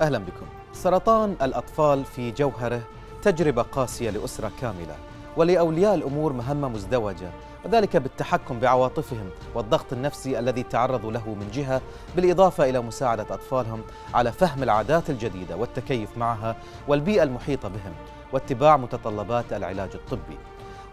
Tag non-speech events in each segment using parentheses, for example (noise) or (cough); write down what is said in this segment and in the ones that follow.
أهلا بكم. سرطان الأطفال في جوهره تجربة قاسية لأسرة كاملة ولأولياء الأمور مهمة مزدوجة وذلك بالتحكم بعواطفهم والضغط النفسي الذي تعرضوا له من جهة بالإضافة إلى مساعدة أطفالهم على فهم العادات الجديدة والتكيف معها والبيئة المحيطة بهم واتباع متطلبات العلاج الطبي.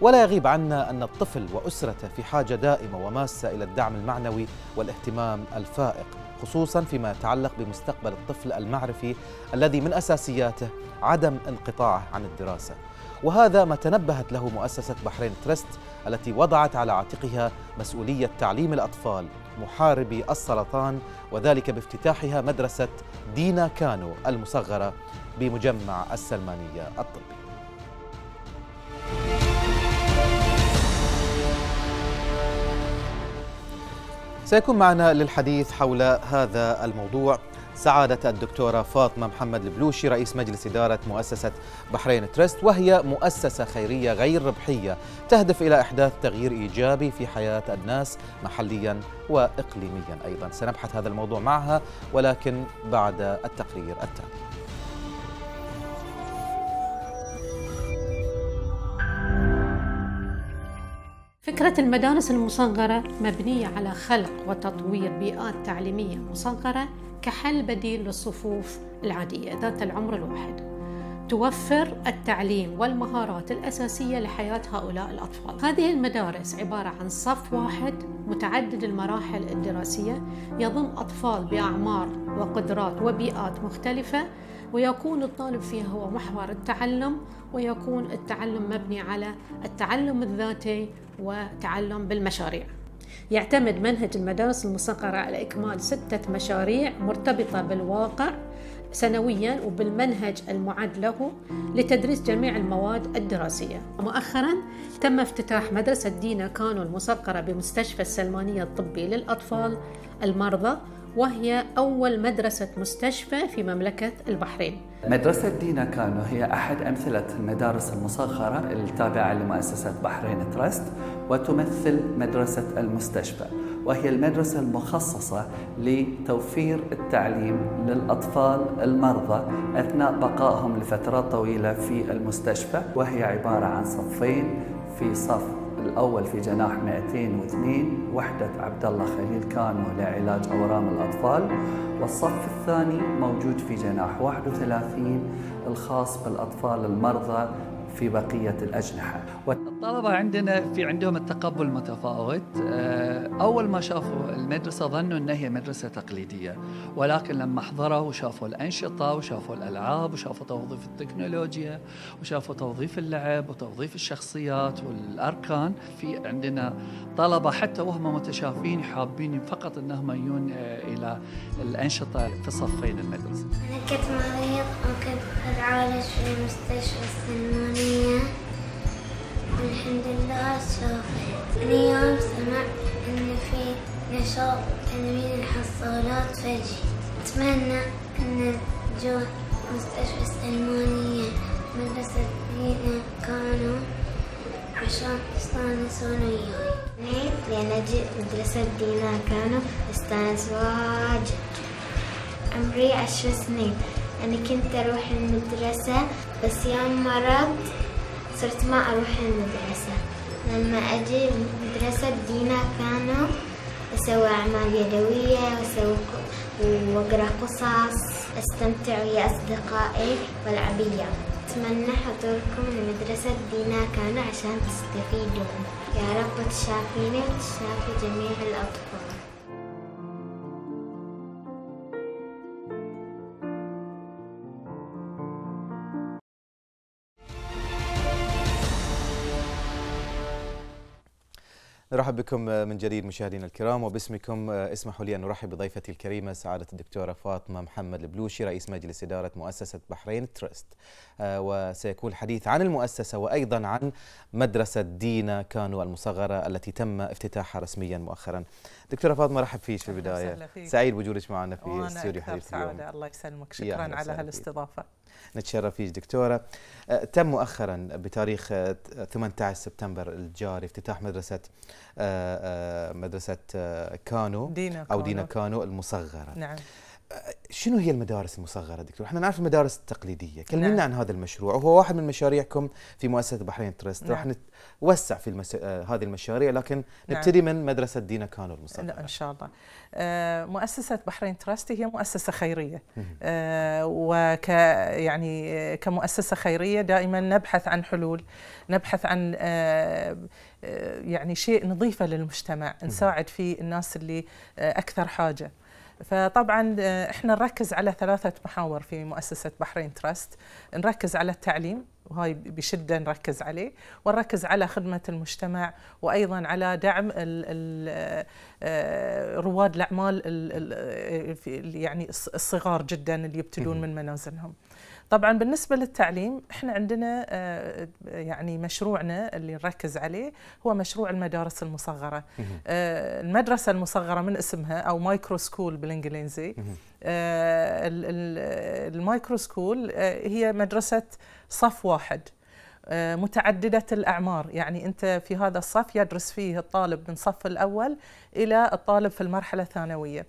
ولا يغيب عنا أن الطفل وأسرته في حاجة دائمة وماسة إلى الدعم المعنوي والاهتمام الفائق خصوصا فيما يتعلق بمستقبل الطفل المعرفي الذي من أساسياته عدم انقطاعه عن الدراسة. وهذا ما تنبهت له مؤسسة بحرين ترست التي وضعت على عاتقها مسؤولية تعليم الأطفال محاربي السرطان وذلك بافتتاحها مدرسة دينا كانو المصغرة بمجمع السلمانية الطبي. سيكون معنا للحديث حول هذا الموضوع. سعادة الدكتورة فاطمة محمد البلوشي رئيس مجلس إدارة مؤسسة بحرين ترست وهي مؤسسة خيرية غير ربحية تهدف إلى إحداث تغيير إيجابي في حياة الناس محليا وإقليميا أيضا. سنبحث هذا الموضوع معها ولكن بعد التقرير التالي. فكرة المدارس المصغرة مبنية على خلق وتطوير بيئات تعليمية مصغرة كحل بديل للصفوف العادية ذات العمر الواحد. توفر التعليم والمهارات الأساسية لحياة هؤلاء الأطفال. هذه المدارس عبارة عن صف واحد متعدد المراحل الدراسية يضم أطفال بأعمار وقدرات وبيئات مختلفة ويكون الطالب فيها هو محور التعلم ويكون التعلم مبني على التعلم الذاتي وتعلم بالمشاريع. يعتمد منهج المدارس المصغرة على إكمال ستة مشاريع مرتبطة بالواقع سنويا وبالمنهج المعد له لتدريس جميع المواد الدراسية. مؤخرا تم افتتاح مدرسة دينا كانو المصغرة بمستشفى السلمانية الطبي للأطفال المرضى وهي أول مدرسة مستشفى في مملكة البحرين. مدرسة دينا كانو هي أحد أمثلة المدارس المصغرة التابعة لمؤسسة بحرين تراست وتمثل مدرسة المستشفى وهي المدرسة المخصصة لتوفير التعليم للأطفال المرضى أثناء بقائهم لفترات طويلة في المستشفى وهي عبارة عن صفين في صف الأول في جناح 202 وحدة عبد الله خليل كانو لعلاج أورام الأطفال. والصف الثاني موجود في جناح 31 الخاص بالأطفال المرضى في بقية الأجنحة. الطلبة عندنا في عندهم التقبل متفاوت. آه، أول ما شافوا المدرسة ظنوا أنها هي مدرسة تقليدية ولكن لما حضروا وشافوا الأنشطة وشافوا الألعاب وشافوا توظيف التكنولوجيا وشافوا توظيف اللعب وتوظيف الشخصيات والأركان في عندنا طلبة حتى وهم متشافين حابين فقط أنهم يجون آه، إلى الأنشطة في صفين المدرسة. أنا كنت مريض وكنت أتعالج في المستشفى السلمانية والحمد لله شوفت اليوم سمعت إن في نشاط تنوين الحصالات فجي أتمنى إن جو مستشفى السلمانية مدرسة دينا كانوا عشان يستانسون وياي. لأن أجي مدرسة دينا كانوا استانس واجد. عمري عشر سنين. أنا كنت أروح المدرسة بس يوم مرض صرت ما أروح المدرسة. لما أجي مدرسة دينا كانوا أسوي أعمال يدوية وأسوي وأقرأ قصص أستمتع ويا أصدقائي وألعب أتمنى حضوركم لمدرسة دينا كانوا عشان تستفيدون. يا رب تشافيني وتشافي جميع الأطفال. نرحب بكم من جديد مشاهدينا الكرام وباسمكم اسمحوا لي أن نرحب بضيفتي الكريمة سعادة الدكتورة فاطمة محمد البلوشي رئيس مجلس إدارة مؤسسة بحرين ترست. وسيكون الحديث عن المؤسسة وأيضا عن مدرسة دينا كانو المصغرة التي تم افتتاحها رسميا مؤخرا. دكتورة فاطمة رحب فيك في البداية. سعيد بوجودك معنا في استوديو حديث اليوم. الله يسلمك. شكرا على هالاستضافة. نتشرف فيك دكتورة. تم مؤخرا بتاريخ 18 سبتمبر الجاري افتتاح مدرسة مدرسة كانو دينا أو دينا كانو المصغرة. نعم. شنو هي المدارس المصغرة دكتور؟ إحنا نعرف المدارس التقليدية، كلمينا نعم. عن هذا المشروع وهو واحد من مشاريعكم في مؤسسة بحرين ترست، نعم. راح نوسع في المس... آه هذه المشاريع لكن نعم. نبتدي من مدرسة دينا كانو المصغرة. إن شاء الله. آه مؤسسة بحرين ترست هي مؤسسة خيرية. آه وك يعني كمؤسسة خيرية دائما نبحث عن حلول، نبحث عن آه, آه، يعني شيء نضيفه للمجتمع، نساعد فيه الناس اللي آه، أكثر حاجة. فطبعا آه، إحنا نركز على ثلاثة محاور في مؤسسة بحرين تراست. نركز على التعليم وهاي بشدة نركز عليه. ونركز على خدمة المجتمع وأيضا على دعم ال آه، رواد الأعمال يعني الصغار جدا اللي يبتدون من منازلهم. طبعا بالنسبة للتعليم إحنا عندنا آه، يعني مشروعنا اللي نركز عليه هو مشروع المدارس المصغرة. آه، المدرسة المصغرة من اسمها أو micro school بالإنجليزي. آه، ال micro school هي مدرسة صف واحد. متعددة الأعمار. يعني أنت في هذا الصف يدرس فيه الطالب من صف الأول إلى الطالب في المرحلة الثانوية.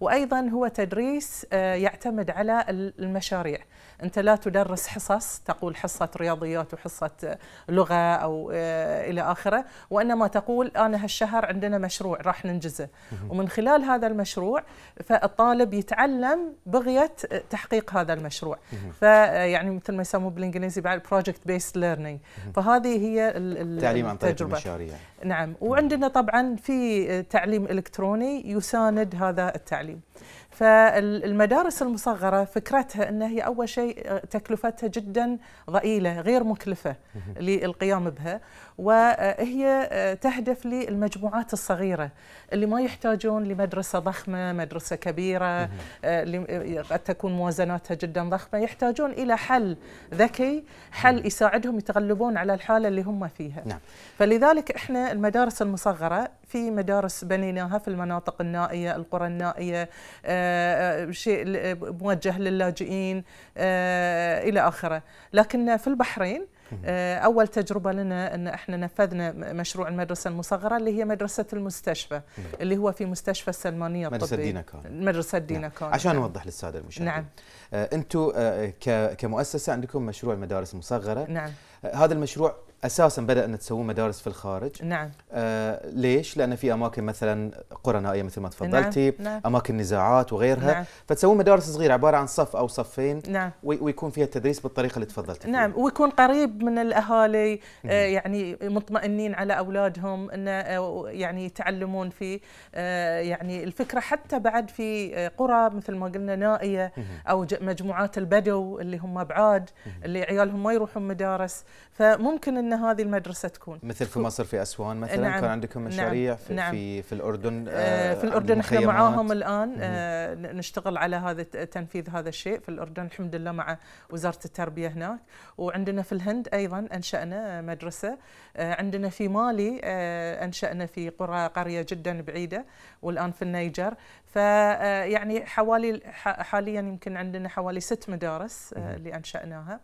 وأيضا هو تدريس يعتمد على المشاريع. أنت لا تدرس حصص تقول حصة رياضيات وحصة لغة أو آه، إلى آخره. وإنما تقول أنا هالشهر عندنا مشروع راح ننجزه. ومن خلال هذا المشروع فالطالب يتعلم بغية تحقيق هذا المشروع. فيعني مثل ما يسموه بالإنجليزي بعد project based learning فهذه هي التعليم عن طريق المشاريع. نعم. وعندنا طبعا في تعليم إلكتروني يساند هذا التعليم. فالمدارس المصغرة فكرتها أنها هي أول شيء تكلفتها جدا ضئيلة غير مكلفة للقيام بها. وهي تهدف للمجموعات الصغيرة اللي ما يحتاجون لمدرسة ضخمة مدرسة كبيرة اللي قد تكون موازناتها جدا ضخمة. يحتاجون إلى حل ذكي حل يساعدهم يتغلبون على الحالة اللي هم فيها. نعم. فلذلك إحنا المدارس المصغرة في مدارس بنيناها في المناطق النائية القرى النائية آه، آه، شيء موجه للاجئين آه، إلى آخره. لكن في البحرين أول تجربة لنا أن إحنا نفذنا مشروع المدرسة المصغرة اللي هي مدرسة المستشفى اللي هو في مستشفى السلمانية الطبي مدرسه دينا كان. مدرسة دينا نعم. كان. عشان نعم. نوضح للسادة المشاهدين. نعم. أنتم كمؤسسة عندكم مشروع المدارس المصغرة. نعم. هذا المشروع أساسا بدا ان تسوون مدارس في الخارج نعم آه ليش لأن في أماكن مثلا قرى نائيه مثل ما تفضلتي نعم. نعم. أماكن نزاعات وغيرها نعم. فتسوون مدارس صغيرة عبارة عن صف أو صفين نعم. ويكون فيها التدريس بالطريقة اللي تفضلتي نعم ويكون قريب من الأهالي آه يعني مطمئنين على أولادهم إن آه يعني يتعلمون فيه آه يعني الفكرة حتى بعد في آه، قرى مثل ما قلنا نائية أو مجموعات البدو اللي هم بعاد اللي عيالهم ما يروحون مدارس فممكن إن هذه المدرسة تكون. مثل في مصر في أسوان مثلا نعم. كان عندكم مشاريع نعم في, نعم. في في الأردن آه في الأردن إحنا معاهم الآن آه نشتغل على هذا تنفيذ هذا الشيء في الأردن الحمد لله مع وزارة التربية هناك. وعندنا في الهند أيضا أنشأنا مدرسة. آه عندنا في مالي آه أنشأنا في قرى قرية جدا بعيدة والآن في النيجر. فيعني حوالي حاليا يمكن عندنا حوالي ست مدارس آه اللي أنشأناها.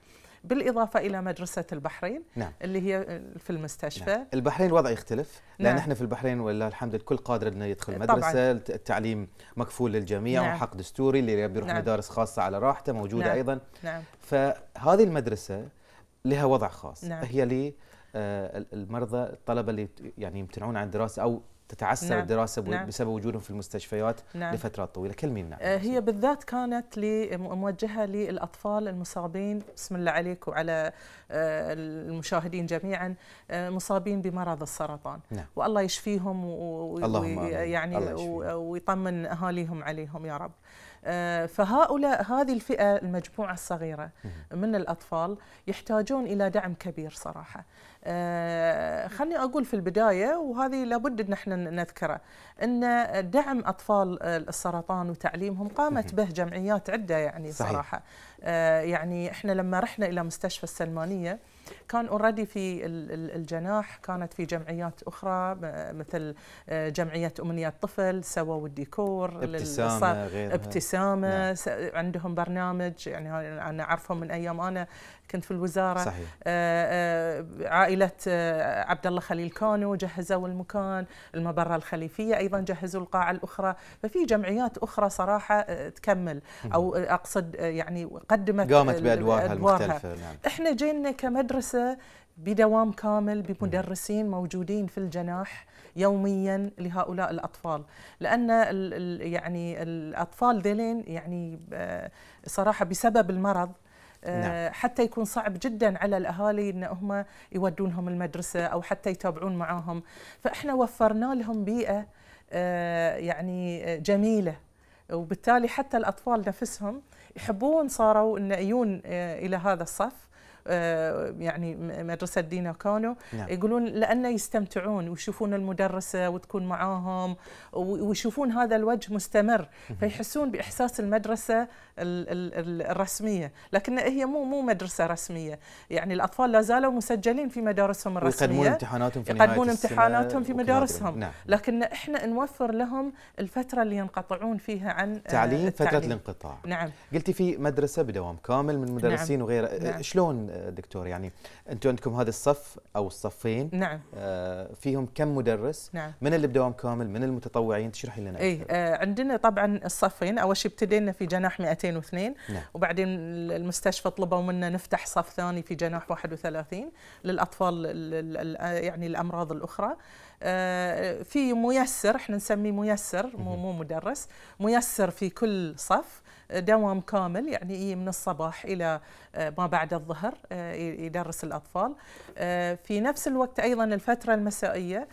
بالإضافة إلى مدرسة البحرين نعم. اللي هي في المستشفى نعم. البحرين الوضع يختلف لأن نعم. إحنا في البحرين ولله الحمد الكل قادر أنه يدخل مدرسة طبعاً. التعليم مكفول للجميع نعم. وحق دستوري اللي يبي يروح نعم. مدارس خاصة على راحته موجودة نعم. أيضا نعم. فهذه المدرسة لها وضع خاص نعم. هي لي آه، المرضى الطلبة اللي يعني يمتنعون عن الدراسة أو تتعسر نعم. الدراسه نعم. بسبب وجودهم في المستشفيات نعم. لفترات طويلة. كلمينا آه هي بالذات كانت موجهة للأطفال المصابين. بسم الله عليك وعلى آه المشاهدين جميعا. آه مصابين بمرض السرطان. نعم. والله يشفيهم ويعني ويطمن أهاليهم عليهم يا رب. فهؤلاء هذه الفئة المجموعة الصغيرة من الأطفال يحتاجون إلى دعم كبير صراحة. خلني أقول في البداية وهذه لابد أن إحنا نذكره أن دعم أطفال السرطان وتعليمهم قامت به جمعيات عدة يعني صحيح. صراحة آه، يعني إحنا لما رحنا إلى مستشفى السلمانية كان already في الجناح كانت في جمعيات أخرى مثل جمعية أمنية طفل سووا الديكور ابتسامة غيرها. ابتسامة نعم. عندهم برنامج يعني أنا أعرفهم من أيام أنا كنت في الوزارة. صحيح. عائلة عبد الله خليل كانوا جهزوا المكان المبرة الخليفية أيضا جهزوا القاعة الأخرى. ففي جمعيات أخرى صراحة تكمل. أو أقصد يعني قدمت قامت بأدوارها المختلفة نعم. إحنا جينا كمدرسة بدوام كامل بمدرسين موجودين في الجناح يوميا لهؤلاء الأطفال لأن ال ال يعني الأطفال ذيلين يعني صراحة بسبب المرض نعم. حتى يكون صعب جدا على الأهالي إن هم يودونهم المدرسة أو حتى يتابعون معاهم فإحنا وفرنا لهم بيئة يعني جميلة وبالتالي حتى الأطفال نفسهم يحبون صاروا إن يجون إلى هذا الصف. يعني مدرسة دينا كانوا نعم. يقولون لأن يستمتعون ويشوفون المدرسة وتكون معاهم ويشوفون هذا الوجه مستمر فيحسون بإحساس المدرسة الرسمية. لكن هي مو مو مدرسة رسمية. يعني الأطفال لا زالوا مسجلين في مدارسهم الرسمية يقدمون امتحاناتهم في يقدمون امتحاناتهم في مدارسهم. نعم. لكن إحنا نوفر لهم الفترة اللي ينقطعون فيها عن تعليم فترة الانقطاع. نعم. قلتي في مدرسة بدوام كامل من مدرسين نعم. وغيره. نعم. شلون دكتور يعني أنتم عندكم هذا الصف أو الصفين نعم. آه فيهم كم مدرس؟ نعم. من اللي بدوام كامل؟ من المتطوعين؟ تشرحي لنا اي آه عندنا طبعا الصفين أول شيء ابتدينا في جناح 202 نعم. وبعدين المستشفى طلبوا منا نفتح صف ثاني في جناح 31 للأطفال يعني الأمراض الأخرى. آه في ميسر إحنا نسميه ميسر مو مو مدرس ميسر في كل صف. دوام كامل يعني من الصباح إلى ما بعد الظهر يدرس الأطفال. في نفس الوقت أيضا الفترة المسائية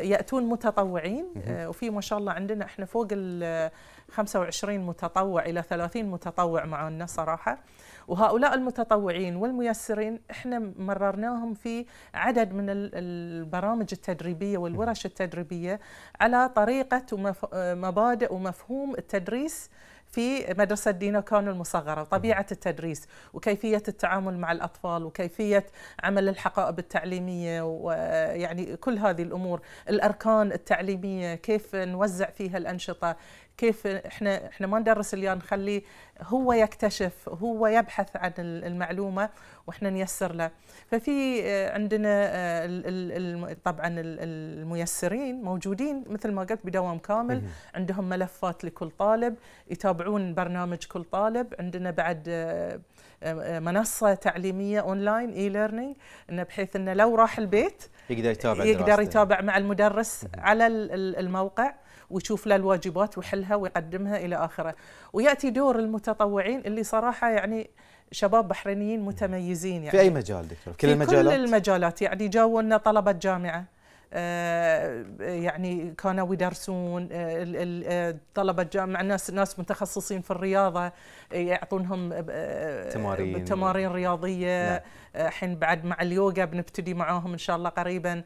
يأتون متطوعين وفي ما شاء الله عندنا إحنا فوق ال 25 متطوع إلى 30 متطوع معنا صراحة. وهؤلاء المتطوعين والميسرين إحنا مررناهم في عدد من البرامج التدريبية والورش التدريبية على طريقة ومبادئ ومفهوم التدريس في مدرسة دينا كانوا المصغرة وطبيعة التدريس وكيفية التعامل مع الأطفال وكيفية عمل الحقائب التعليمية ويعني كل هذه الأمور الأركان التعليمية كيف نوزع فيها الأنشطة كيف إحنا إحنا ما ندرس اليوم نخليه هو يكتشف هو يبحث عن المعلومة وإحنا نيسر له. ففي عندنا طبعا الميسرين موجودين مثل ما قلت بدوام كامل. عندهم ملفات لكل طالب يتابعون برنامج كل طالب. عندنا بعد منصة تعليمية online e-learning انه بحيث إنه لو راح البيت يقدر يتابع يقدر يتابع مع المدرس على الموقع. ويشوف له الواجبات ويحلها ويقدمها إلى آخره. ويأتي دور المتطوعين اللي صراحة يعني شباب بحرينيين متميزين يعني في أي مجال دكتور؟ كل في المجالات كل المجالات؟ يعني جاوا لنا طلبة جامعة. يعني كانوا يدرسون آه طلبة جامعة ناس ناس متخصصين في الرياضة يعطونهم آه تمارين. تمارين رياضيه الحين بعد مع اليوغا بنبتدي معاهم إن شاء الله قريبا.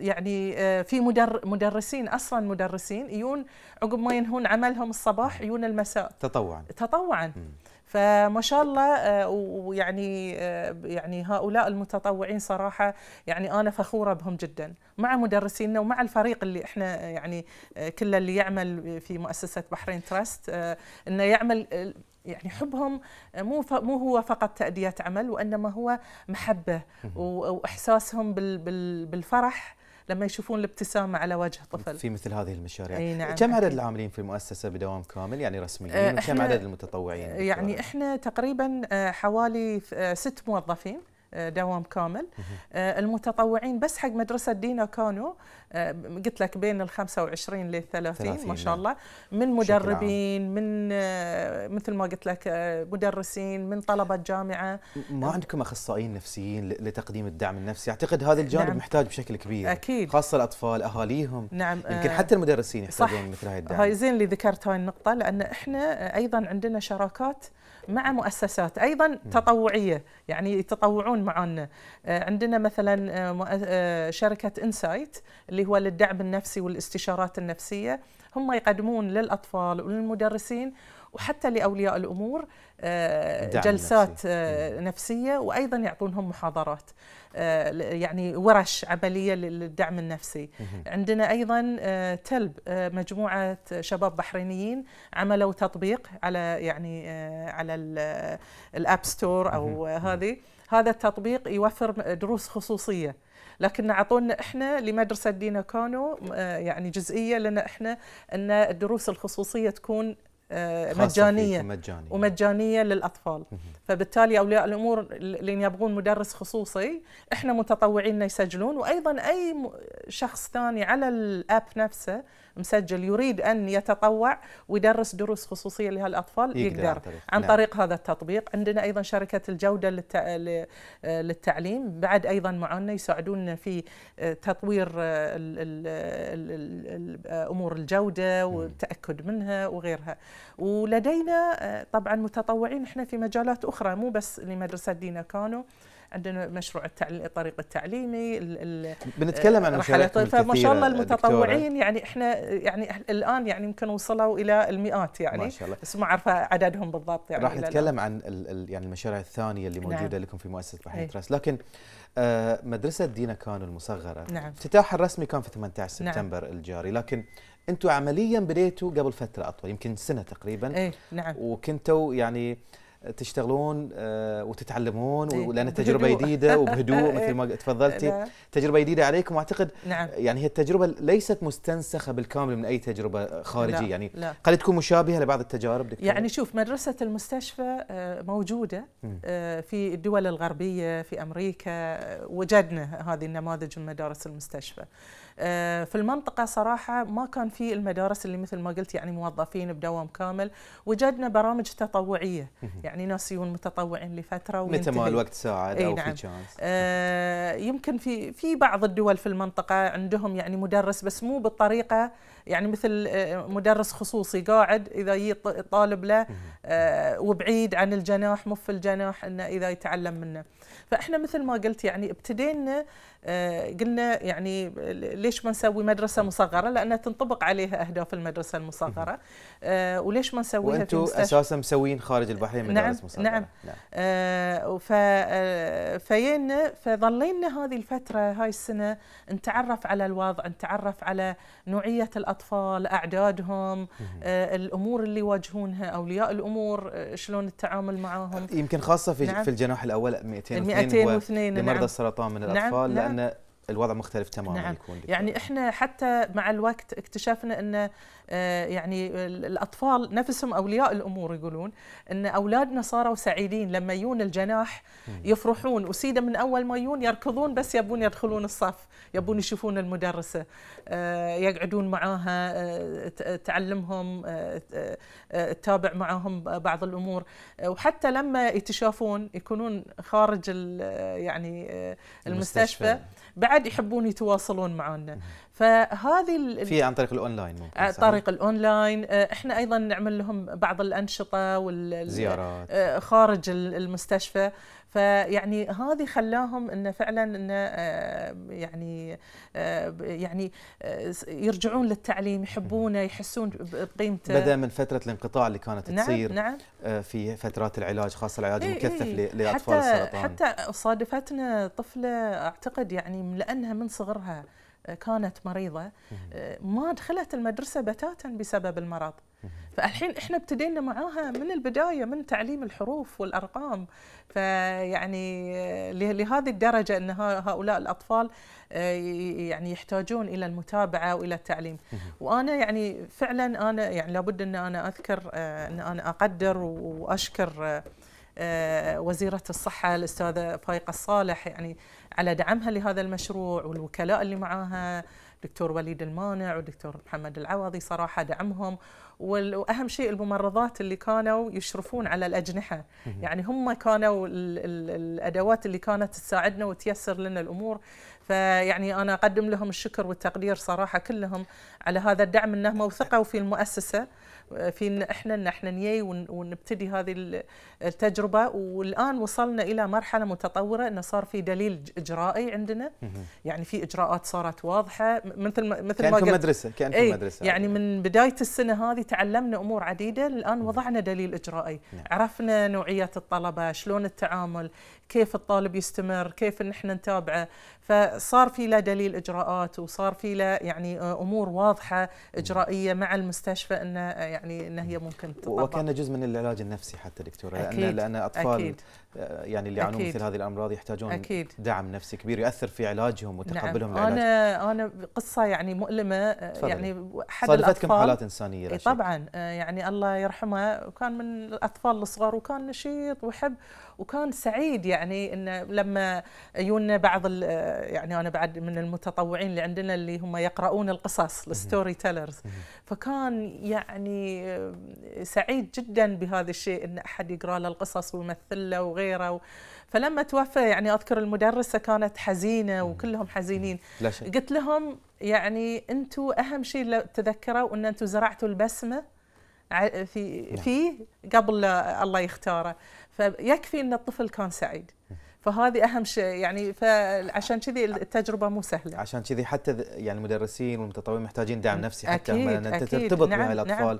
يعني في مدر مدرسين أصلا مدرسين يجون عقب ما ينهون عملهم الصباح يجون المساء. تطوعا. تطوعا. م. فما شاء الله ويعني يعني هؤلاء المتطوعين صراحة يعني أنا فخورة بهم جدا مع مدرسينا ومع الفريق اللي إحنا يعني كل اللي يعمل في مؤسسة بحرين تراست إنه يعمل يعني حبهم مو مو هو فقط تأدية عمل وإنما هو محبة وإحساسهم بالفرح لما يشوفون الابتسامة على وجه طفل. في مثل هذه المشاريع. أي نعم كم عدد العاملين في المؤسسة بدوام كامل؟ يعني رسميين وكم عدد المتطوعين؟ يعني إحنا تقريبا حوالي ست موظفين. دوام كامل. المتطوعين بس حق مدرسة دينا كانوا قلت لك بين ال 25 لل 30 ما شاء الله. من مدربين من مثل ما قلت لك مدرسين من طلبة جامعة. ما عندكم أخصائيين نفسيين لتقديم الدعم النفسي؟ أعتقد هذا الجانب نعم. محتاج بشكل كبير. أكيد. خاصة الأطفال أهاليهم. نعم يمكن حتى المدرسين يحتاجون مثل هاي الدعم. هاي زين اللي ذكرت هاي النقطة لأن إحنا أيضا عندنا شراكات مع مؤسسات أيضا تطوعية يعني يتطوعون معنا عندنا مثلا شركة إنسايت اللي هو للدعم النفسي والاستشارات النفسية. هم يقدمون للأطفال وللمدرسين وحتى لأولياء الأمور آه، جلسات نفسي. آه، نفسية وأيضا يعطونهم محاضرات آه، يعني ورش عملية للدعم النفسي. عندنا أيضا تلب مجموعة شباب بحرينيين عملوا تطبيق على يعني على ال- الأب ستور أو هذه. هذا التطبيق يوفر دروس خصوصية. لكن أعطونا إحنا لمدرسة دينا كانو يعني جزئية لنا إحنا إن الدروس الخصوصية تكون مجانية. مجانية. ومجانية للأطفال. فبالتالي أولياء الأمور اللي يبغون مدرس خصوصي إحنا متطوعين يسجلون. وأيضا أي شخص ثاني على الأب نفسه مسجل يريد أن يتطوع ويدرس دروس خصوصية لهالأطفال يقدر يقدر, عن طريق- عن نعم. طريق هذا التطبيق عندنا أيضا شركة الجودة للتعليم بعد أيضا معنا يساعدونا في تطوير ال- ال- ال- أمور الجودة والتأكد منها وغيرها. ولدينا طبعا متطوعين إحنا في مجالات أخرى مو بس لمدرسة دينا كانوا. عندنا مشروع الطريق التعليمي ال- ال- بنتكلم عن رحلات مشاريعكم فما شاء الله المتطوعين يعني إحنا يعني الآن يعني يمكن وصلوا إلى المئات يعني ما شاء الله. بس ما عارفه عددهم بالضبط يعني راح. نتكلم عن ال ال يعني المشاريع الثانية اللي موجودة نعم. لكم في مؤسسة بحرين إيه. تراست لكن آه مدرسة دينا كانو المصغرة نعم. افتتاحها الرسمي كان في 18 نعم. سبتمبر الجاري لكن أنتم عمليا بديتوا قبل فترة أطول يمكن سنة تقريبا إيه نعم وكنتوا يعني تشتغلون آه، وتتعلمون إيه، لأن تجربة. جديدة (laughs) وبهدوء مثل ما تفضلتي نعم. تجربة جديدة عليكم وأعتقد نعم يعني هي التجربة ليست مستنسخة بالكامل من أي تجربة خارجية لا، يعني لا. قد تكون مشابهة لبعض التجارب دكتور يعني شوف مدرسة المستشفى آه، موجودة مم. آه، في الدول الغربية في أمريكا آه، وجدنا هذه النماذج من مدارس المستشفى في المنطقة صراحة ما كان في المدارس اللي مثل ما قلت يعني موظفين بدوام كامل وجدنا برامج تطوعية يعني ناس يجون متطوعين لفترة متى ما. الوقت ساعد أو نعم. في تشانس آه، يمكن في في بعض الدول في المنطقة عندهم يعني مدرس بس مو بالطريقة يعني مثل آه، مدرس خصوصي قاعد إذا يجي له آه، وبعيد عن الجناح مو في الجناح إنه إذا يتعلم منه. فإحنا مثل ما قلت يعني ابتدينا آه، قلنا يعني ليش ما نسوي مدرسة مصغرة؟ لأنها تنطبق عليها أهداف المدرسة المصغرة. آه، وليش ما نسويها في وأنتم أساسا مسوين خارج البحرين نعم، مدارس مصغرة. نعم. آه، ف فينا فظلينا هذه الفترة هاي السنة نتعرف على الوضع نتعرف على نوعية الأطفال أعدادهم آه، الأمور اللي يواجهونها أولياء الأمور آه، شلون التعامل معاهم يمكن خاصة في نعم. في الجناح الأول 202 202 هو لمرضى نعم. السرطان من نعم، الاطفال نعم. لأن الوضع مختلف تماما نعم. يكون دكتور. يعني إحنا حتى مع الوقت اكتشفنا إن آه، يعني ال- الأطفال نفسهم أولياء الأمور يقولون إن أولادنا صاروا سعيدين لما يجون الجناح يفرحون. وسيدة من أول ما يجون يركضون بس يبون يدخلون الصف يبون يشوفون المدرسة آه، يقعدون معاها آه، تعلمهم تتابع معاهم بعض الأمور. وحتى لما يتشافون يكونون خارج يعني آه، المستشفى. بعد يحبون يتواصلون معنا فهذه في عن طريق الأونلاين ممكن عن صحيح؟ طريق الأونلاين آه، إحنا أيضا نعمل لهم بعض الأنشطة وال زيارات. آه، خارج ال- المستشفى فيعني هذه خلاهم انه فعلا انه آه، يعني آه، يعني آه، يرجعون للتعليم يحبونه يحسون بقيمته. بدا من فترة الانقطاع اللي كانت نعم تصير نعم. في فترات العلاج خاصة العلاج إيه المكثف إيه. ل- لأطفال حتى السرطان. حتى صادفتنا طفلة أعتقد يعني لأنها من صغرها كانت مريضة ما دخلت المدرسة بتاتا بسبب المرض. فالحين إحنا ابتدينا معاها من البداية من تعليم الحروف والأرقام. فيعني له- لهذه الدرجة إن هؤلاء الأطفال آه، يعني يحتاجون إلى المتابعة وإلى التعليم. وأنا يعني فعلا أنا يعني لابد إن أنا أذكر آه، إن أنا أقدر وأشكر آه، وزيرة الصحة الأستاذة فايقة الصالح يعني على دعمها لهذا المشروع والوكلاء اللي معاها دكتور وليد المانع والدكتور محمد العوضي صراحة دعمهم. وأهم شيء الممرضات اللي كانوا يشرفون على الأجنحة. يعني هم كانوا ال ال الأدوات اللي كانت تساعدنا وتيسر لنا الأمور. فيعني أنا أقدم لهم الشكر والتقدير صراحة كلهم على هذا الدعم أنهم وثقوا في المؤسسة. في إن إحنا إن إحنا ون- ونبتدي هذه ال- التجربة. والآن وصلنا إلى مرحلة متطورة انه صار في دليل إجرائي عندنا. يعني في إجراءات صارت واضحة. مثل ما مثل ما قلت مدرسة كانكم اي مدرسة. يعني من بداية السنة هذه تعلمنا أمور عديدة. الآن وضعنا دليل إجرائي. نعم. عرفنا نوعيات الطلبة شلون التعامل كيف الطالب يستمر كيف إن إحنا نتابعه. فصار في له دليل إجراءات وصار في له يعني آه، أمور واضحة إجرائية مع المستشفى انه آه، يعني إن هي ممكن تطبق وكان جزء من العلاج النفسي حتى دكتورة لأن. لأن أطفال أكيد. آه، يعني اللي يعانون. مثل هذه الأمراض يحتاجون أكيد. دعم نفسي كبير يؤثر في علاجهم وتقبلهم نعم. للعلاج أنا أنا قصة يعني مؤلمة آه، تفضلي. يعني أحد صادفتكم حالات إنسانية لا إيه. طبعا آه، يعني الله يرحمه وكان من الأطفال الصغار وكان نشيط ويحب وكان سعيد يعني انه لما يجونا بعض يعني أنا بعد من المتطوعين اللي عندنا اللي هم يقرؤون القصص الستوري تيلرز فكان يعني سعيد جدا بهذا الشيء إن أحد يقرأ له القصص ويمثل له وغيره و فلما توفى يعني أذكر المدرسة كانت حزينة وكلهم حزينين. لا شك. قلت لهم يعني أنتم أهم شيء تذكروا إن أنتم زرعتوا البسمة في نعم. فيه قبل الله يختاره. فيكفي إن الطفل كان سعيد. فهذه أهم شيء يعني فعشان كذي التجربة مو سهلة. عشان كذي حتى يعني المدرسين والمتطوعين محتاجين دعم نفسي حتى أكيد، أنت أكيد. ترتبط نعم، بهاي الأطفال. نعم.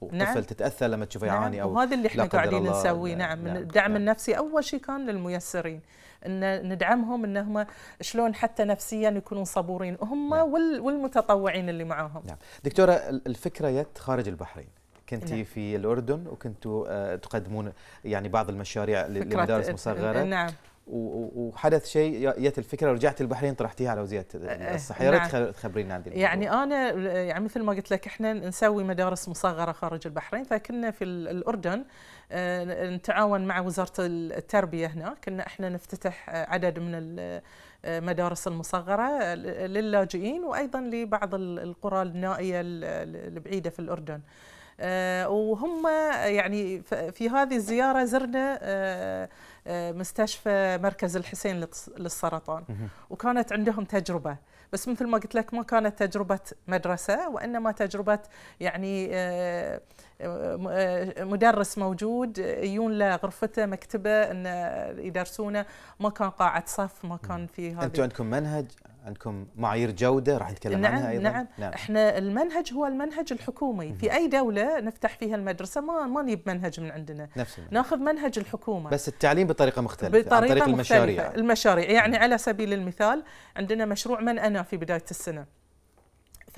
وطفل نعم. تتأثر لما تشوفه يعاني أو وهذا اللي إحنا قاعدين نسويه نعم، نعم, نعم، الدعم نعم. النفسي أول شيء كان للميسرين إن ندعمهم إنهم شلون حتى نفسيا يكونون صبورين هم نعم. وال- والمتطوعين اللي معاهم نعم دكتورة ال- الفكرة جت خارج البحرين كنت نعم. في الأردن وكنتوا آه، تقدمون يعني بعض المشاريع لمدارس مصغرة نعم وحدث شيء جت الفكرة ورجعت البحرين طرحتيها على وزيره الصحه يا ريت نعم. تخ- تخبرينا عن. يعني أنا يعني مثل ما قلت لك إحنا نسوي مدارس مصغرة خارج البحرين فكنا في ال- الأردن آه، نتعاون مع وزارة التربية هناك ان إحنا نفتتح عدد من المدارس المصغرة للاجئين وأيضا لبعض ال- القرى النائية ال- ال- البعيدة في الأردن. آه، وهم يعني في هذه الزيارة زرنا آه، آه، مستشفى مركز الحسين للسرطان. وكانت عندهم تجربة. بس مثل ما قلت لك ما كانت تجربة مدرسة وإنما تجربة يعني مدرس موجود يجون له غرفته مكتبة إن يدرسونه. ما كان قاعة صف ما كان في أنتم هذه عندكم منهج؟ عندكم معايير جودة راح نتكلم نعم عنها أيضا؟ نعم. نعم. إحنا المنهج هو المنهج الحكومي. في أي دولة نفتح فيها المدرسة؟ ما ما نجيب منهج من عندنا. نفس المنهج. ناخذ منهج الحكومة. بس التعليم بطريقة مختلفة بطريقة عن طريق المشاريع. مختلفة. المشاريع. يعني على سبيل المثال عندنا مشروع من أنا في بداية السنة.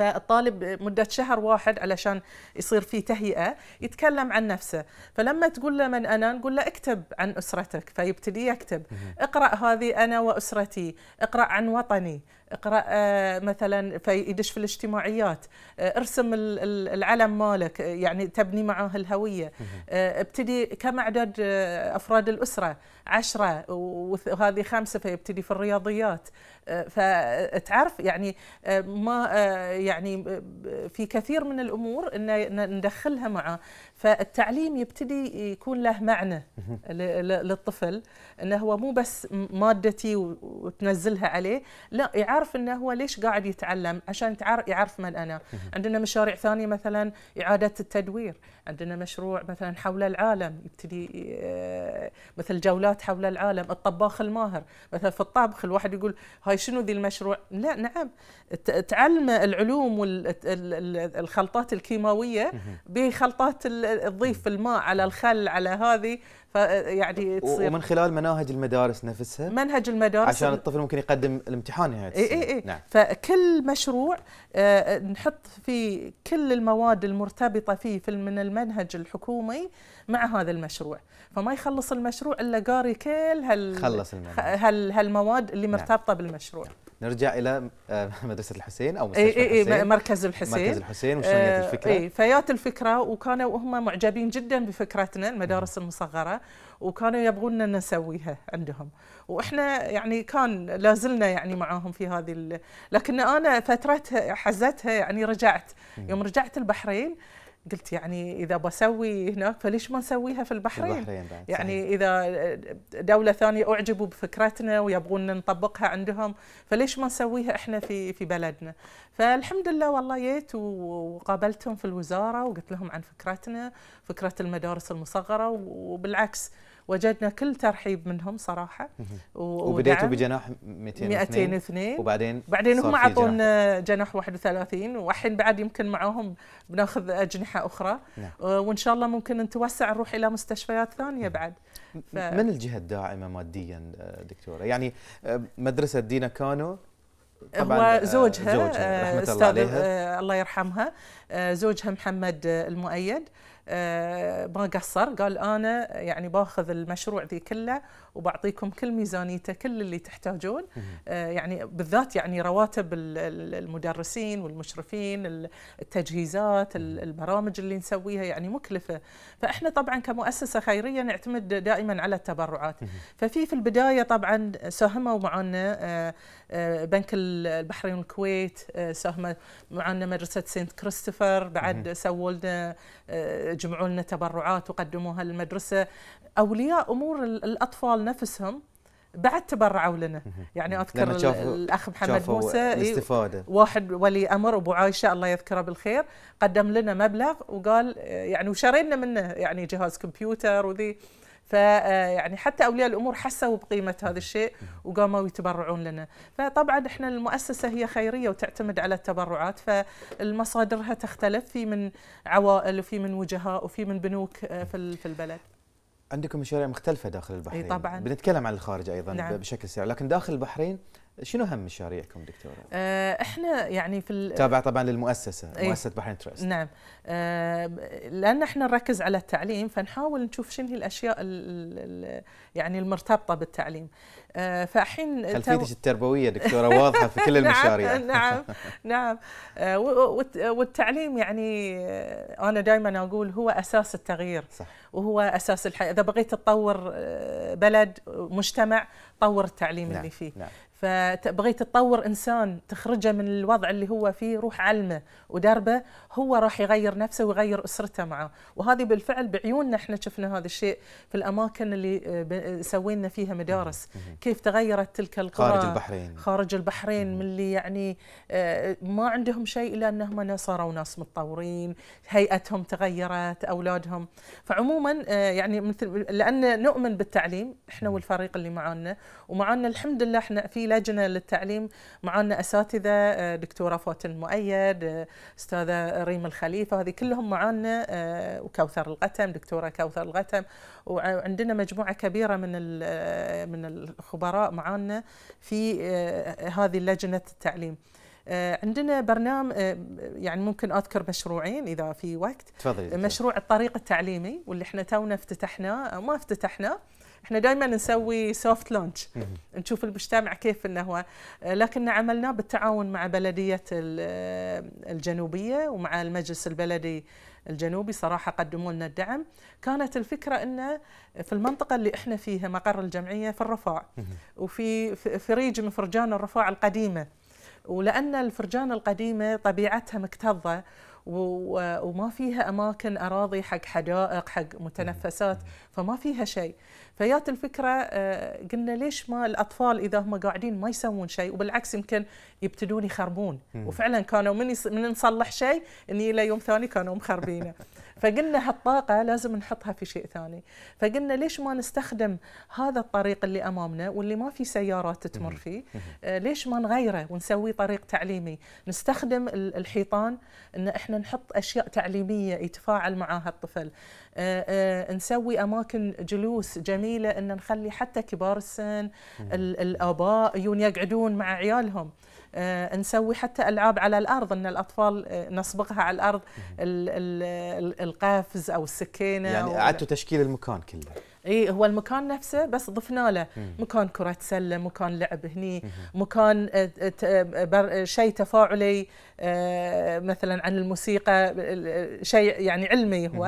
فالطالب مدة شهر واحد علشان يصير في تهيئة يتكلم عن نفسه. فلما تقول له من أنا نقول له اكتب عن أسرتك فيبتدي يكتب. اقرأ هذه أنا وأسرتي اقرأ عن وطني. اقرأ آه، مثلا فيدش في الاجتماعيات آه، ارسم ال- ال- العلم مالك آه، يعني تبني معاه الهوية. آه، ابتدي كم عدد آه، أفراد الأسرة عشرة وهذه خمسة فيبتدي في الرياضيات. فتعرف يعني ما يعني في كثير من الأمور إن ندخلها معه. فالتعليم يبتدي يكون له معنى للطفل إنه هو مو بس مادتي وتنزلها عليه لا يعرف إنه هو ليش قاعد يتعلم؟ عشان يعرف من أنا. عندنا مشاريع ثانية مثلا إعادة التدوير. عندنا مشروع مثلا حول العالم يبتدي آه، مثل جولات حول العالم الطباخ الماهر. مثلا في الطبخ الواحد يقول هاي شنو ذي المشروع؟ لا نعم. تعلم العلوم والخلطات الكيماوية بخلطات تضيف الماء على الخل على هذه. فيعني تصير ومن خلال مناهج المدارس نفسها؟ منهج المدارس عشان الطفل ممكن يقدم الامتحان نهايه اي اي اي نعم. فكل مشروع آه، نحط فيه كل المواد المرتبطة فيه في من المنهج الحكومي مع هذا المشروع. فما يخلص المشروع إلا قاري كل هال خلص المنهج. هال هالمواد اللي نعم. مرتبطة بالمشروع. نرجع إلى آه، مدرسة الحسين أو اي مستشفى اي اي الحسين. مركز الحسين. مركز الحسين وشلون جت الفكرة؟ إي فيات الفكرة وكانوا هم معجبين جدا بفكرتنا المدارس المصغرة وكانوا يبغوننا نسويها عندهم. وإحنا يعني كان لازلنا يعني معاهم في هذه. لكن أنا فترتها حزتها يعني رجعت. يوم رجعت البحرين قلت يعني إذا بسوي هناك فليش ما نسويها في في البحرين البحرين بعد يعني صحيح. إذا دولة ثانية أعجبوا بفكرتنا ويبغون نطبقها عندهم فليش ما نسويها إحنا في في بلدنا فالحمد لله والله جيت وقابلتهم في الوزارة وقلت لهم عن فكرتنا فكرة المدارس المصغرة وبالعكس وجدنا كل ترحيب منهم صراحة. وبديتوا بجناح 202 202 وبعدين بعدين هم. اعطونا جناح. 31 والحين بعد يمكن معاهم بناخذ أجنحة أخرى. نعم. آه، وإن شاء الله ممكن نتوسع نروح إلى مستشفيات ثانية بعد. ف- من الجهة الداعمة ماديا آه، دكتورة؟ يعني آه، مدرسة دينا كانو هو زوجها, زوجها، رحمة الله عليها. الله يرحمها. زوجها محمد المؤيد. ما قصر. قال أنا يعني باخذ المشروع ذي كله وبعطيكم كل ميزانيته كل اللي تحتاجون. آه، يعني بالذات يعني رواتب ال- ال- المدرسين والمشرفين ال- التجهيزات ال- البرامج اللي نسويها يعني مكلفة. فإحنا طبعا كمؤسسة خيرية نعتمد دائما على التبرعات. ففي في البداية طبعا ساهموا معنا آه، آه، بنك البحرين والكويت ساهموا معنا مدرسة سنت كريستوفر. بعد سووا لنا جمعوا لنا تبرعات وقدموها للمدرسة. أولياء أمور ال- الأطفال نفسهم بعد تبرعوا لنا. يعني أذكر الأخ محمد موسى الاستفادة. واحد ولي أمر أبو عايشة الله يذكره بالخير قدم لنا مبلغ وقال آه، يعني وشرينا منه يعني جهاز كمبيوتر وذي. ف يعني حتى أولياء الأمور حسوا بقيمة هذا الشيء وقاموا يتبرعون لنا. فطبعا إحنا المؤسسة هي خيرية وتعتمد على التبرعات فالمصادرها تختلف في من عوائل وفي من وجهاء وفي من بنوك آه، في البلد. عندكم مشاريع مختلفة داخل البحرين طبعاً. بنتكلم عن الخارج أيضا نعم. بشكل سريع لكن داخل البحرين شنو هم مشاريعكم دكتورة؟ آه، إحنا يعني في تابع طبعا للمؤسسة إيه. مؤسسة بحرين تراست نعم. آه، لأن إحنا نركز على التعليم فنحاول نشوف شنو هي الأشياء ال ال يعني المرتبطة بالتعليم. آه، فالحين تو- خلفيتك التربوية دكتورة واضحة في كل (laughs) المشاريع؟ نعم نعم. نعم آه، والتعليم يعني آه، أنا دائما أقول هو أساس التغيير. صح. وهو أساس الحياة. إذا بغيت تطور بلد مجتمع طور التعليم نعم اللي فيه. نعم. فبغيت تطور إنسان تخرجه من الوضع اللي هو فيه روح علمه ودربه هو راح يغير نفسه ويغير أسرته معه. وهذه بالفعل بعيوننا إحنا شفنا هذا الشيء في الأماكن اللي آه، ب- سوينا فيها مدارس. كيف تغيرت تلك القرى؟ خارج البحرين. خارج البحرين من اللي يعني آه، ما عندهم شيء إلا أنهم صاروا ناس متطورين هيئتهم تغيرت أولادهم. فعموما آه، يعني مثل لأن نؤمن بالتعليم إحنا والفريق اللي معانا. ومعانا الحمد لله إحنا في لجنة للتعليم معانا أساتذة آه، دكتورة فاتن مؤيد آه، أستاذة ريم الخليفة هذه كلهم معانا آه، وكوثر الغتم دكتورة كوثر الغتم. وعندنا مجموعة كبيرة من من الخبراء معانا في هذه لجنة التعليم. عندنا برنامج يعني ممكن أذكر مشروعين إذا في وقت. دكتورة. مشروع الطريق التعليمي واللي إحنا تونا افتتحناه ما افتتحناه إحنا دائما نسوي soft launch نشوف المجتمع كيف إنه هو. لكن عملناه بالتعاون مع بلدية ال- الجنوبية ومع المجلس البلدي الجنوبي صراحة قدموا لنا الدعم. كانت الفكرة إنه في المنطقة اللي إحنا فيها مقر الجمعية في الرفاع. وفي في فريج من فرجان الرفاع القديمة. ولأن الفرجان القديمة طبيعتها و- وما فيها أماكن أراضي حق حدائق حق متنفسات. فما فيها شيء. فيات الفكرة آه، قلنا ليش ما الأطفال إذا هم قاعدين ما يسوون شيء وبالعكس يمكن يبتدون يخربون. وفعلا كانوا من يص- من نصلح شيء إني إلى يوم ثاني كانوا مخربينه (laughs) فقلنا هالطاقة لازم نحطها في شيء ثاني. فقلنا ليش ما نستخدم هذا الطريق اللي أمامنا واللي ما في سيارات تمر فيه؟ آه، ليش ما نغيره ونسويه طريق تعليمي؟ نستخدم ال- الحيطان إن إحنا نحط أشياء تعليمية يتفاعل معها الطفل. نسوي أماكن جلوس جميلة إن نخلي حتى كبار السن ال- الآباء يقعدون مع عيالهم. آه، نسوي حتى ألعاب على الأرض إن الأطفال آه، نصبغها على الأرض ال- ال- ال- القفز أو السكينة يعني أعدتوا تشكيل المكان كله. إي هو المكان نفسه بس ضفنا له. مكان كرة سلة مكان لعب هني مكان آه، آه، بر- شيء تفاعلي آه، مثلا عن الموسيقى ال- شيء يعني علمي هو.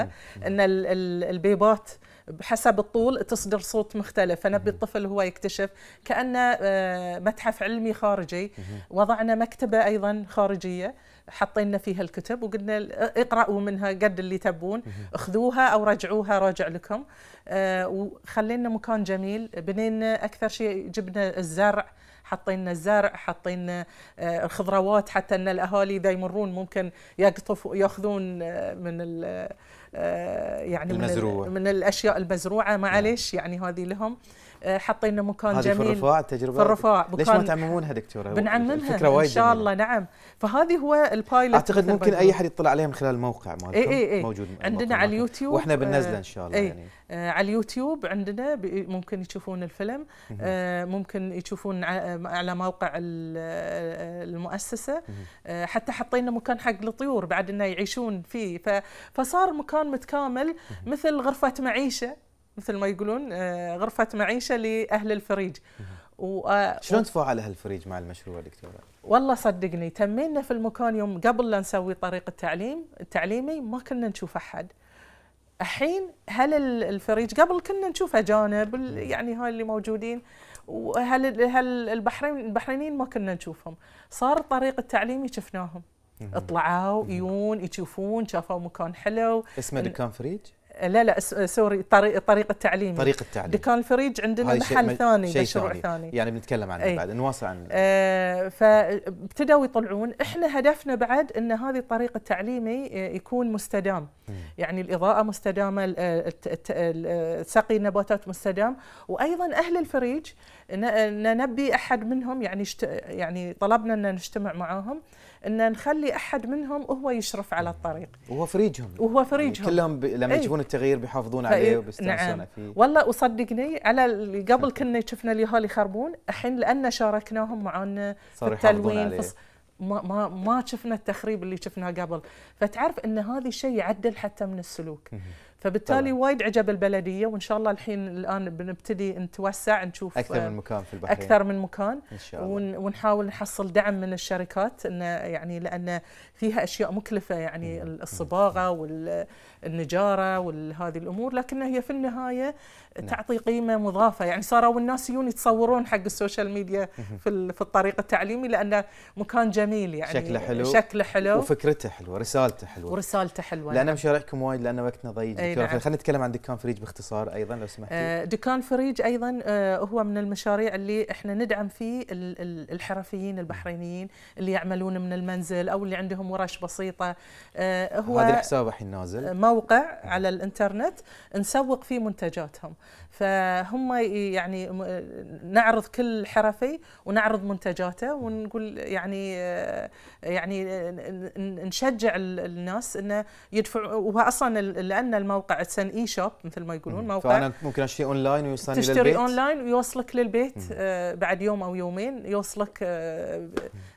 إن ال- ال- البيبات بحسب الطول تصدر صوت مختلف. فنبي الطفل هو يكتشف كأنه آه، متحف علمي خارجي. وضعنا مكتبة أيضا خارجية. حطينا فيها الكتب وقلنا اقرأوا منها قد اللي تبون اخذوها أو رجعوها راجع لكم. آه، وخلينا مكان جميل. بنينا أكثر شيء جبنا الزرع حطينا الزرع حطينا آه، الخضروات حتى إن الأهالي إذا يمرون ممكن يقطفوا يأخذون آه، من ال- يعني من, المزروع. ال- من الأشياء المزروعة. معلش يعني هذه لهم. آه، حاطين لنا مكان هذه في جميل الرفاع التجربه في الرفاع ليش ما تعممونها دكتورة (laughs) بنعممها وايد إن شاء جميلة. الله نعم فهذه هو ال pilot أعتقد ممكن أي يقولون. حد يطلع عليها من خلال الموقع مالكم إي إي إي. موجود عندنا على. اليوتيوب وإحنا بننزله آه، ان شاء الله إي. يعني آه، على اليوتيوب عندنا ممكن يشوفون الفيلم. آه، ممكن يشوفون على موقع ال- آه، المؤسسة مهم. آه، حتى حطينا مكان حق الطيور بعد إنه يعيشون فيه فصار مكان متكامل مثل غرفة معيشة مثل ما يقولون آه، غرفة معيشة لأهل الفريج. و- آه، شلون تفاعل أهل الفريج مع المشروع دكتورة؟ والله صدقني تمينا في المكان يوم قبل لا نسوي طريق التعليم التعليمي ما كنا نشوف أحد. الحين هل ال- الفريج قبل كنا نشوف أجانب يعني هاي اللي موجودين وهل هل البحرين البحرينيين ما كنا نشوفهم. صار الطريق التعليمي شفناهم. اطلعوا يجون يشوفون شافوا مكان حلو. اسمه دكان فريج؟ لا لا sorry طريق الطريق التعليمي. طريق التعليم دكان الفريج عندنا شيء محل م- ثاني شيء مشروع ثاني. يعني بنتكلم عنه أي. بعد نواصل عن آه، فابتدوا يطلعون. إحنا هدفنا بعد إن هذه الطريق التعليمي آه، يكون مستدام. مم. يعني الإضاءة مستدامة سقي النباتات مستدام. وأيضا أهل الفريج ن- ان نبي أحد منهم يعني يعني طلبنا إن نجتمع معاهم. إن نخلي أحد منهم هو يشرف على الطريق. وهو فريجهم. وهو فريجهم. يعني كلهم ب... لما أي. يشوفون التغيير بيحافظون عليه وبيستانسون نعم. فيه والله وصدقني على قبل كنا شفنا اليهال يخربون الحين لأن شاركناهم معانا في التلوين عليه. في ما ما ما شفنا التخريب اللي شفناه قبل. فتعرف إن هذا الشيء يعدل حتى من السلوك. فبالتالي طبعاً. وايد عجب البلدية وإن شاء الله الحين الآن بنبتدي نتوسع نشوف أكثر من مكان في البحرين. أكثر من مكان إن شاء الله. ون- ونحاول نحصل دعم من الشركات إنه يعني لأن فيها أشياء مكلفة يعني الصباغة والنجاره وهذه الأمور لكنها هي في النهاية نعم. تعطي قيمة مضافة. يعني صاروا الناس يجون يتصورون حق ال social media في في الطريق التعليمي لأنه مكان جميل يعني. شكله حلو. شكله حلو. وفكرته حلوة رسالته حلوة. ورسالته حلوة. لأن مشاريعكم وايد لأن وقتنا ضيق. أي دكتورة نعم. خلينا نتكلم عن دكان فريج باختصار أيضا لو سمحتي. آه، دكان فريج أيضا آه، هو من المشاريع اللي إحنا ندعم فيه ال- ال- الحرفيين البحرينيين اللي يعملون من المنزل أو اللي عندهم ورش بسيطة. آه، هو هذا الحساب الحين نازل. موقع على الإنترنت نسوق فيه منتجاتهم. فهم يعني نعرض كل حرفي ونعرض منتجاته ونقول يعني آه، يعني ن- نشجع ال- الناس انه يدفعوا وهو أصلا لأن الموقع اتس اي شوب مثل ما يقولون موقع فأنا ممكن أشتري اونلاين ويوصلني تشتري للبيت. اونلاين ويوصلك للبيت آه بعد يوم أو يومين يوصلك آه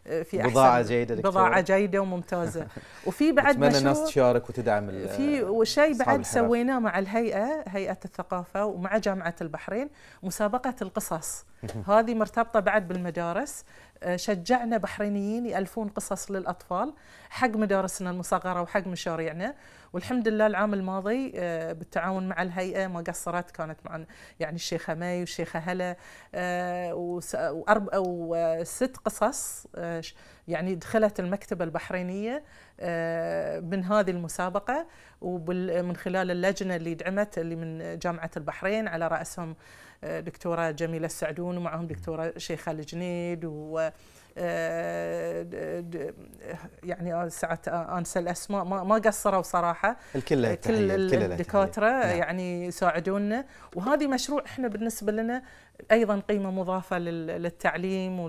آه، في أحسن بضاعة جيدة دكتورة. بضاعة جيدة وممتازة. وفي بعد أتمنى الناس تشارك وتدعم في شيء بعد. سويناه مع الهيئة هيئة الثقافة ومع جامعة البحرين مسابقة القصص. هذه مرتبطة بعد بالمدارس. شجعنا بحرينيين يألفون قصص للأطفال حق مدارسنا المصغرة وحق مشاريعنا. والحمد لله العام الماضي آه، بالتعاون مع الهيئة ما قصرت كانت مع يعني الشيخة مي والشيخة هلا آه، وس- وأرب- وست قصص آه، يعني دخلت المكتبة البحرينية آه، من هذه المسابقة. ومن خلال اللجنة اللي دعمت اللي من جامعة البحرين على رأسهم آه، دكتورة جميلة السعدون ومعهم دكتورة شيخه الجنيد و آه، يعني ساعات انسى الأسماء. ما ما قصروا صراحة. الكل كل الدكاترة نعم. يعني يساعدونا وهذه مشروع إحنا بالنسبة لنا أيضا قيمة مضافة لل- للتعليم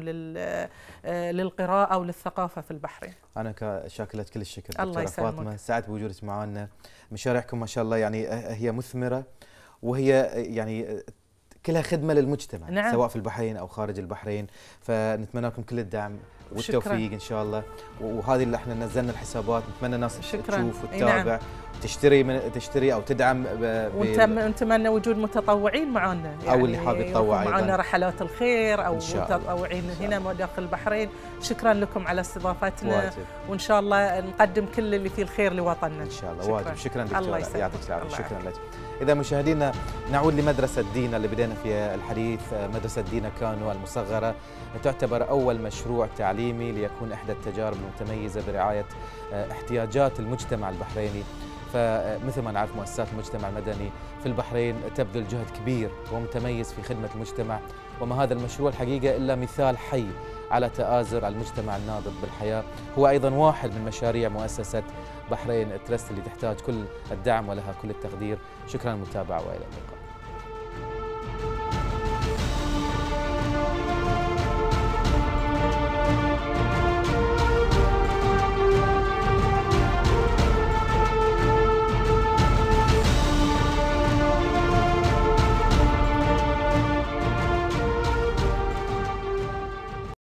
وللقراءه وللثقافة في البحرين أنا لك كل الشكر الله يسلمك. فاطمة. سعد بوجودك معنا. مشاريعكم ما شاء الله يعني هي مثمرة وهي يعني كلها خدمة للمجتمع نعم. سواء في البحرين أو خارج البحرين فنتمنى لكم كل الدعم والتوفيق إن شاء الله وهذه اللي إحنا نزلنا الحسابات نتمنى الناس شكراً. تشوف أي نعم. تشتري من تشتري أو تدعم ونتمنى وجود متطوعين معنا أو اللي حاب يتطوع أيضاً. معنا رحلات الخير أو. متطوعين هنا داخل البحرين. شكرا لكم على استضافتنا. واجب. وإن شاء الله نقدم كل اللي فيه الخير لوطننا. إن شاء الله. شكراً. واجب شكرا الله دكتور يسلمك. يعطيك العافية. شكرا. لك. إذا مشاهدينا نعود لمدرسة دينا اللي بدينا فيها الحديث. مدرسة دينا كانو المصغرة. تعتبر أول مشروع تعليمي ليكون إحدى التجارب المتميزة برعاية احتياجات المجتمع البحريني. فمثل ما نعرف مؤسسات المجتمع المدني في البحرين تبذل جهد كبير ومتميز في خدمة المجتمع وما هذا المشروع الحقيقة إلا مثال حي على تآزر المجتمع الناضج بالحياة. هو أيضا واحد من مشاريع مؤسسة بحرين ترست اللي تحتاج كل الدعم ولها كل التقدير. شكرا للمتابعة وإلى اللقاء.